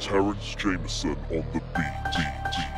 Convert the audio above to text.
Terrence Jameson on the beat.